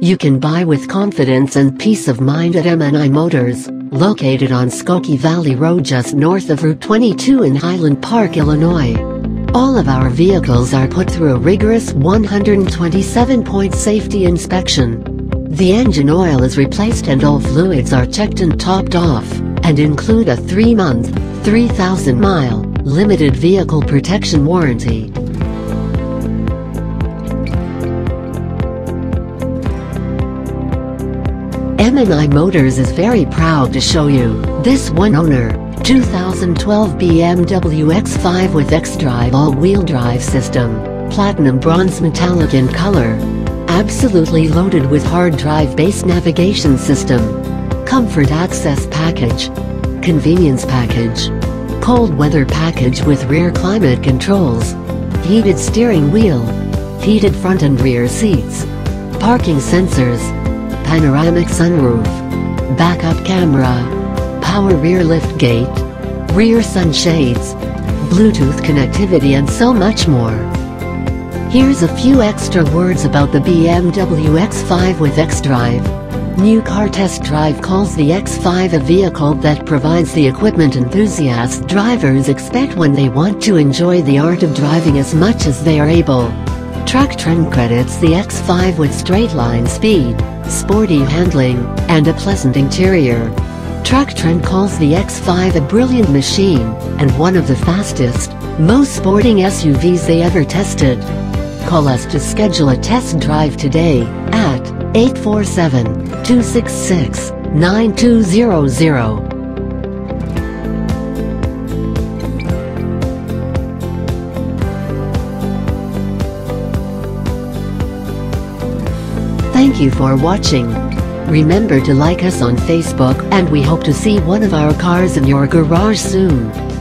You can buy with confidence and peace of mind at M & I Motors, located on Skokie Valley Road just north of Route 22 in Highland Park, Illinois. All of our vehicles are put through a rigorous 127-point safety inspection. The engine oil is replaced and all fluids are checked and topped off, and include a 3-month, 3,000-mile, limited vehicle protection warranty. M & I Motors is very proud to show you this one-owner, 2012 BMW X5 with xDrive all-wheel drive system, platinum bronze metallic in color. Absolutely loaded with hard drive based navigation system. Comfort access package. Convenience package. Cold weather package with rear climate controls. Heated steering wheel. Heated front and rear seats. Parking sensors panoramic sunroof, backup camera, power rear lift gate, rear sunshades, Bluetooth connectivity and so much more. Here's a few extra words about the BMW X5 with xDrive. New Car Test Drive calls the X5 a vehicle that provides the equipment enthusiast drivers expect when they want to enjoy the art of driving as much as they are able. Truck Trend credits the X5 with straight line speed, sporty handling, and a pleasant interior. Truck Trend calls the X5 a brilliant machine, and one of the fastest, most sporting SUVs they ever tested. Call us to schedule a test drive today, at 847-266-9200. Thank you for watching. Remember to like us on Facebook and we hope to see one of our cars in your garage soon.